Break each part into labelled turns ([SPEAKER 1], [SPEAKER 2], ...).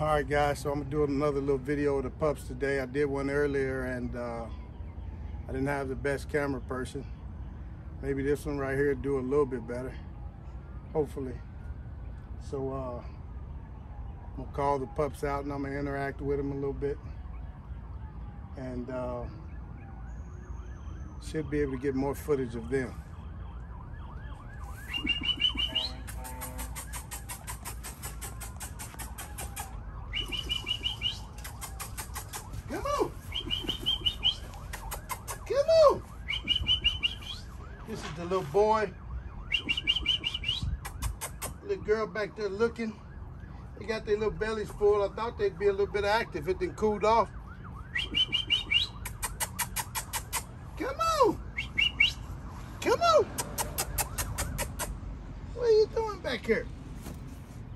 [SPEAKER 1] All right, guys, so I'm gonna do another little video of the pups today. I did one earlier and uh, I didn't have the best camera person. Maybe this one right here do a little bit better, hopefully. So uh, I'm gonna call the pups out and I'm gonna interact with them a little bit. And uh, should be able to get more footage of them. Come on. Come on. This is the little boy. Little girl back there looking. They got their little bellies full. I thought they'd be a little bit active. It didn't cooled off. Come on. Come on. What are you doing back here?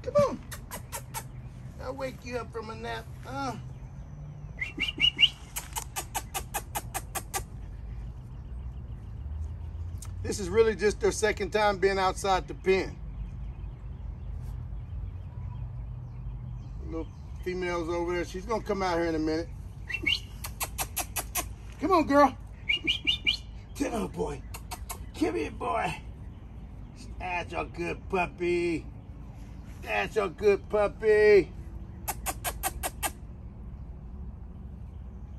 [SPEAKER 1] Come on. I'll wake you up from a nap. Uh. This is really just their second time being outside the pen. Little female's over there. She's gonna come out here in a minute. Come on, girl. Come on, boy. Come here, boy. That's a good puppy. That's a good puppy.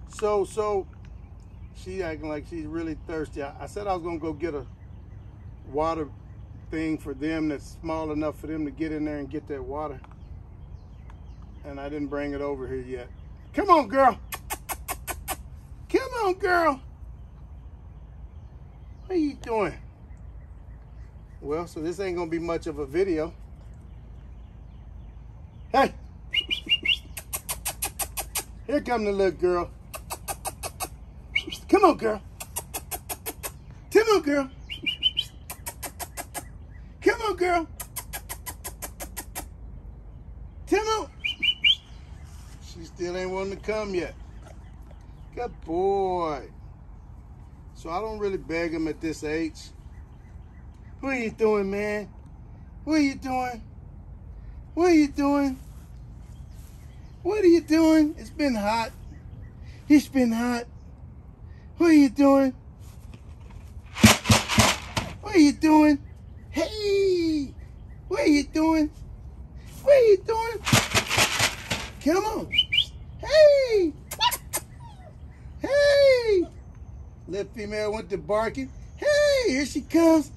[SPEAKER 1] So, so, she acting like she's really thirsty. I, I said I was gonna go get a water thing for them that's small enough for them to get in there and get that water. And I didn't bring it over here yet. Come on, girl. Come on, girl. What are you doing? Well, so this ain't gonna be much of a video. Hey! Here come the little girl. Come on, girl. Come on, girl. Girl. On. She still ain't wanting to come yet. Good boy. So I don't really beg him at this age. What are you doing, man? What are you doing? What are you doing? What are you doing? It's been hot. It's been hot. What are you doing? What are you doing? Hey! What are you doing? What are you doing? Come on. Hey! Hey! Little female went to barking. Hey, here she comes.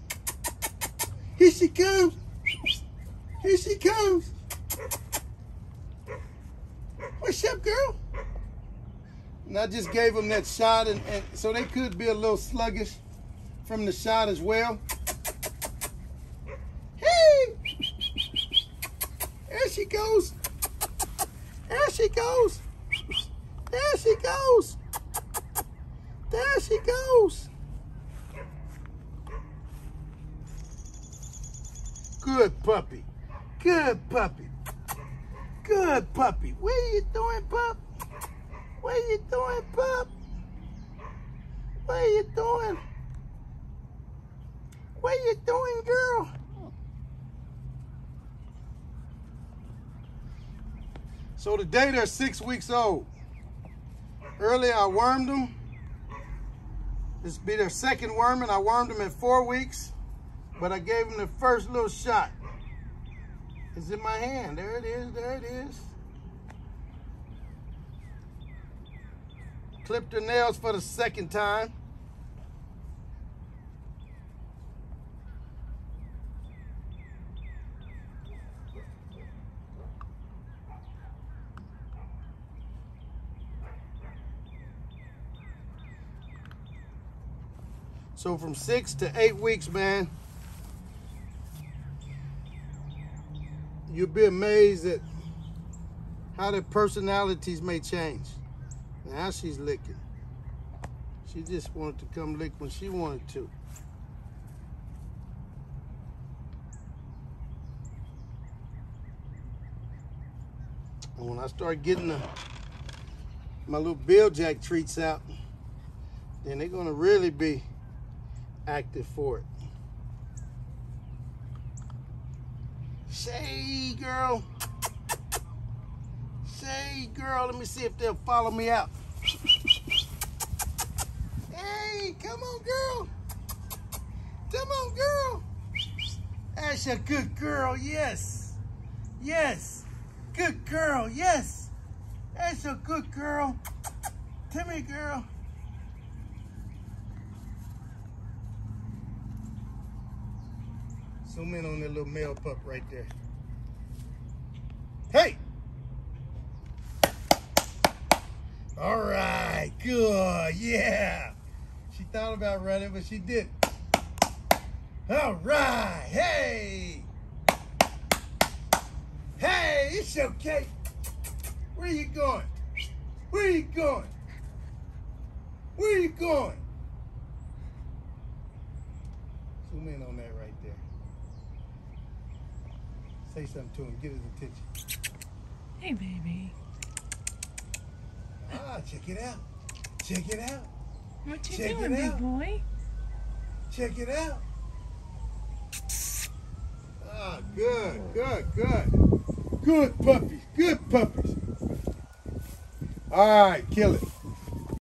[SPEAKER 1] Here she comes. Here she comes. What's up, girl? And I just gave them that shot, and, and so they could be a little sluggish from the shot as well. Hey! There she goes. There she goes. There she goes. There she goes. Good puppy. Good puppy. Good puppy. What are you doing, pup? What are you doing, pup? What are you doing? What are you doing, girl? So today they're six weeks old. Earlier I wormed them. This be their second worming. I wormed them at four weeks, but I gave them the first little shot. It's in my hand. There it is, there it is. Clipped their nails for the second time. So from six to eight weeks, man, you'll be amazed at how their personalities may change. Now she's licking. She just wanted to come lick when she wanted to. And when I start getting the, my little Bil-Jac treats out, then they're gonna really be active for it. Say, girl. Say, girl, let me see if they'll follow me out. Hey, come on, girl. Come on, girl. That's a good girl, yes. Yes. Good girl, yes. That's a good girl. Come here, girl. Zoom in on that little male pup right there. Hey! All right, good, yeah. She thought about running, but she didn't. All right, hey! Hey, it's okay. Where you going? Where you going? Where you going? Zoom in on that right there. Say something to him, get his attention.
[SPEAKER 2] Hey, baby.
[SPEAKER 1] Ah, check it out. Check it out.
[SPEAKER 2] What you
[SPEAKER 1] Check
[SPEAKER 2] doing,
[SPEAKER 1] it
[SPEAKER 2] big
[SPEAKER 1] out.
[SPEAKER 2] boy?
[SPEAKER 1] Check it out. Ah, good, good, good. Good puppies, good puppies. All right, kill it.